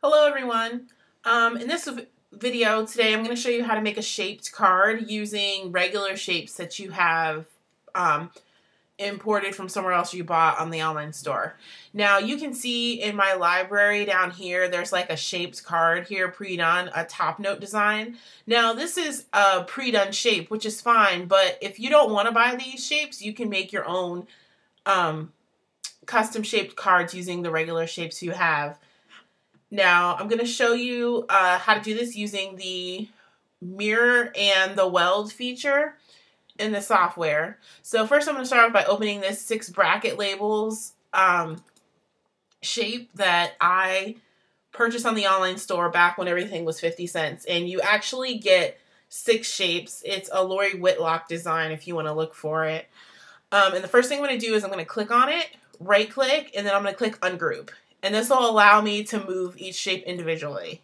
Hello everyone. Um, in this video today I'm going to show you how to make a shaped card using regular shapes that you have um, imported from somewhere else you bought on the online store. Now you can see in my library down here there's like a shaped card here pre-done, a top note design. Now this is a pre-done shape which is fine but if you don't want to buy these shapes you can make your own um, custom shaped cards using the regular shapes you have. Now, I'm going to show you uh, how to do this using the mirror and the weld feature in the software. So first I'm going to start off by opening this six bracket labels um, shape that I purchased on the online store back when everything was 50 cents. And you actually get six shapes. It's a Lori Whitlock design if you want to look for it. Um, and the first thing I'm going to do is I'm going to click on it, right click, and then I'm going to click ungroup and this will allow me to move each shape individually.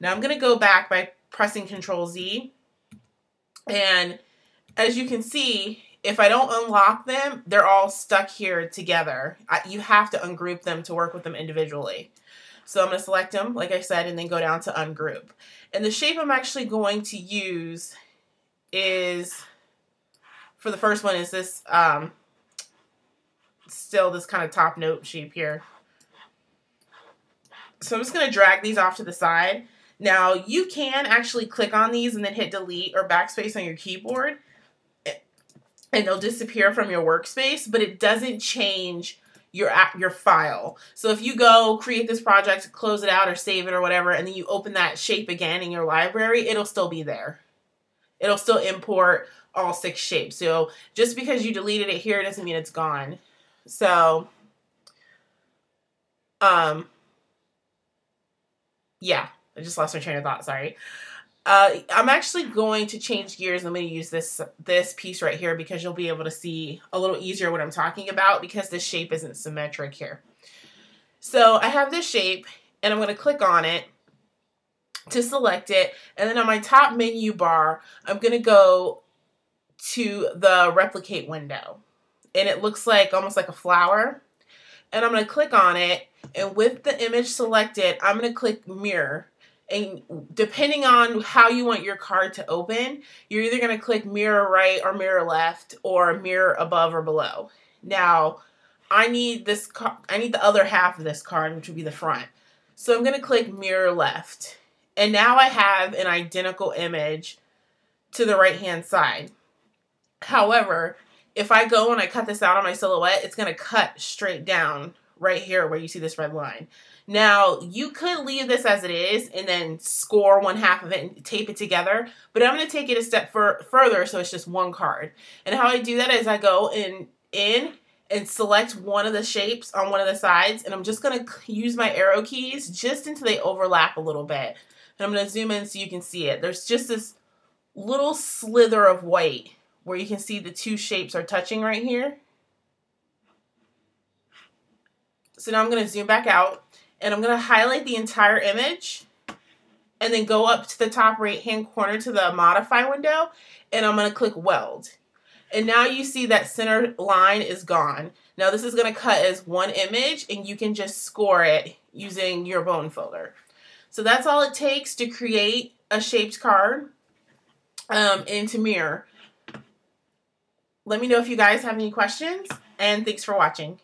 Now I'm going to go back by pressing Control Z, and as you can see, if I don't unlock them, they're all stuck here together. I, you have to ungroup them to work with them individually. So I'm going to select them, like I said, and then go down to ungroup. And the shape I'm actually going to use is, for the first one, is this, um, still this kind of top note shape here. So I'm just going to drag these off to the side. Now you can actually click on these and then hit delete or backspace on your keyboard and they'll disappear from your workspace, but it doesn't change your your file. So if you go create this project, close it out or save it or whatever, and then you open that shape again in your library, it'll still be there. It'll still import all six shapes. So just because you deleted it here doesn't mean it's gone. So um yeah, I just lost my train of thought. Sorry. Uh, I'm actually going to change gears. I'm going to use this this piece right here because you'll be able to see a little easier what I'm talking about because this shape isn't symmetric here. So I have this shape and I'm going to click on it to select it. And then on my top menu bar, I'm going to go to the replicate window. And it looks like almost like a flower. And I'm going to click on it and with the image selected, I'm going to click mirror. And depending on how you want your card to open, you're either going to click mirror right or mirror left or mirror above or below. Now, I need this I need the other half of this card, which would be the front. So I'm going to click mirror left. And now I have an identical image to the right hand side. However, if I go and I cut this out on my silhouette, it's going to cut straight down right here where you see this red line. Now, you could leave this as it is and then score one half of it and tape it together, but I'm going to take it a step fur further so it's just one card. And how I do that is I go in, in and select one of the shapes on one of the sides, and I'm just going to use my arrow keys just until they overlap a little bit. And I'm going to zoom in so you can see it. There's just this little slither of white where you can see the two shapes are touching right here. So now I'm going to zoom back out and I'm going to highlight the entire image and then go up to the top right hand corner to the modify window and I'm going to click weld. And now you see that center line is gone. Now this is going to cut as one image and you can just score it using your bone folder. So that's all it takes to create a shaped card um, into Mirror. Let me know if you guys have any questions and thanks for watching.